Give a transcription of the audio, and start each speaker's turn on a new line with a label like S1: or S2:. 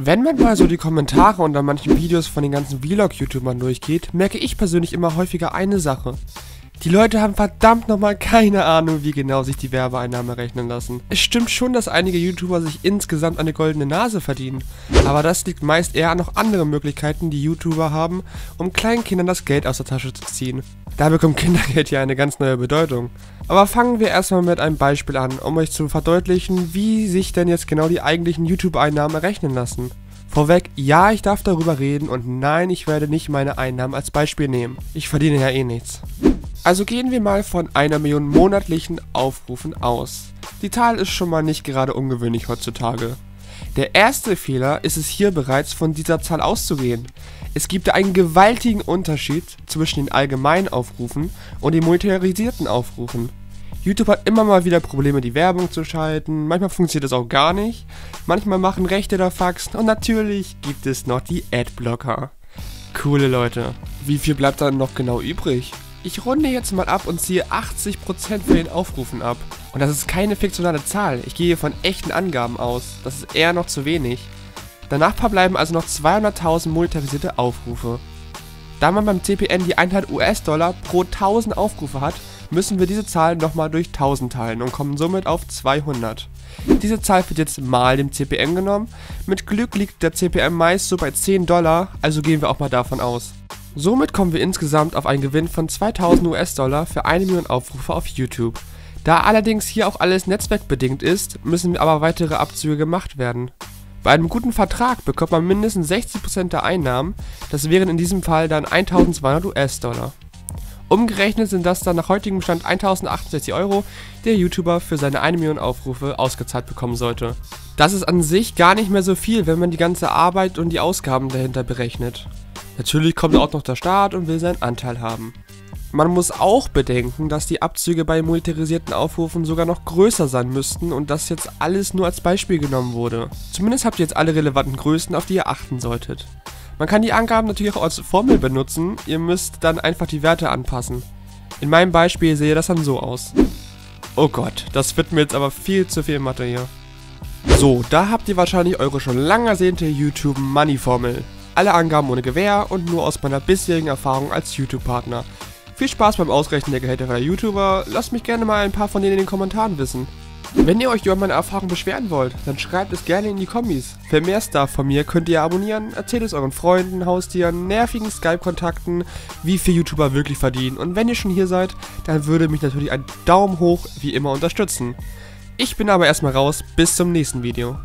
S1: Wenn man mal so die Kommentare unter manchen Videos von den ganzen Vlog-YouTubern durchgeht, merke ich persönlich immer häufiger eine Sache. Die Leute haben verdammt nochmal keine Ahnung, wie genau sich die Werbeeinnahmen rechnen lassen. Es stimmt schon, dass einige YouTuber sich insgesamt eine goldene Nase verdienen, aber das liegt meist eher an noch anderen Möglichkeiten, die YouTuber haben, um kleinen Kindern das Geld aus der Tasche zu ziehen. Da bekommt Kindergeld ja eine ganz neue Bedeutung. Aber fangen wir erstmal mit einem Beispiel an, um euch zu verdeutlichen, wie sich denn jetzt genau die eigentlichen YouTube-Einnahmen errechnen lassen. Vorweg, ja, ich darf darüber reden und nein, ich werde nicht meine Einnahmen als Beispiel nehmen. Ich verdiene ja eh nichts. Also gehen wir mal von einer Million monatlichen Aufrufen aus. Die Zahl ist schon mal nicht gerade ungewöhnlich heutzutage. Der erste Fehler ist es hier bereits von dieser Zahl auszugehen. Es gibt einen gewaltigen Unterschied zwischen den allgemeinen Aufrufen und den monetarisierten Aufrufen. YouTube hat immer mal wieder Probleme, die Werbung zu schalten, manchmal funktioniert das auch gar nicht, manchmal machen Rechte da Faxen und natürlich gibt es noch die Adblocker. Coole Leute. Wie viel bleibt dann noch genau übrig? Ich runde jetzt mal ab und ziehe 80% für den Aufrufen ab. Und das ist keine fiktionale Zahl. Ich gehe von echten Angaben aus. Das ist eher noch zu wenig. Danach verbleiben also noch 200.000 monetarisierte Aufrufe. Da man beim CPN die Einheit US-Dollar pro 1000 Aufrufe hat, müssen wir diese Zahl nochmal durch 1000 teilen und kommen somit auf 200. Diese Zahl wird jetzt mal dem CPM genommen. Mit Glück liegt der CPM meist so bei 10 Dollar, also gehen wir auch mal davon aus. Somit kommen wir insgesamt auf einen Gewinn von 2000 US-Dollar für eine Million Aufrufe auf YouTube. Da allerdings hier auch alles netzwerkbedingt ist, müssen aber weitere Abzüge gemacht werden. Bei einem guten Vertrag bekommt man mindestens 60% der Einnahmen, das wären in diesem Fall dann 1200 US-Dollar. Umgerechnet sind das dann nach heutigem Stand 1068 Euro, der YouTuber für seine 1 Million Aufrufe ausgezahlt bekommen sollte. Das ist an sich gar nicht mehr so viel, wenn man die ganze Arbeit und die Ausgaben dahinter berechnet. Natürlich kommt auch noch der Staat und will seinen Anteil haben. Man muss auch bedenken, dass die Abzüge bei monetarisierten Aufrufen sogar noch größer sein müssten und das jetzt alles nur als Beispiel genommen wurde. Zumindest habt ihr jetzt alle relevanten Größen, auf die ihr achten solltet. Man kann die Angaben natürlich auch als Formel benutzen, ihr müsst dann einfach die Werte anpassen. In meinem Beispiel sehe das dann so aus. Oh Gott, das wird mir jetzt aber viel zu viel Mathe hier. So, da habt ihr wahrscheinlich eure schon lang ersehnte YouTube Money Formel. Alle Angaben ohne Gewähr und nur aus meiner bisherigen Erfahrung als YouTube-Partner. Viel Spaß beim Ausrechnen der Gehälter der YouTuber, lasst mich gerne mal ein paar von denen in den Kommentaren wissen. Wenn ihr euch über meine Erfahrung beschweren wollt, dann schreibt es gerne in die Kommis. Für mehr Stuff von mir könnt ihr abonnieren, erzählt es euren Freunden, Haustieren, nervigen Skype-Kontakten, wie viel YouTuber wirklich verdienen. Und wenn ihr schon hier seid, dann würde mich natürlich ein Daumen hoch wie immer unterstützen. Ich bin aber erstmal raus, bis zum nächsten Video.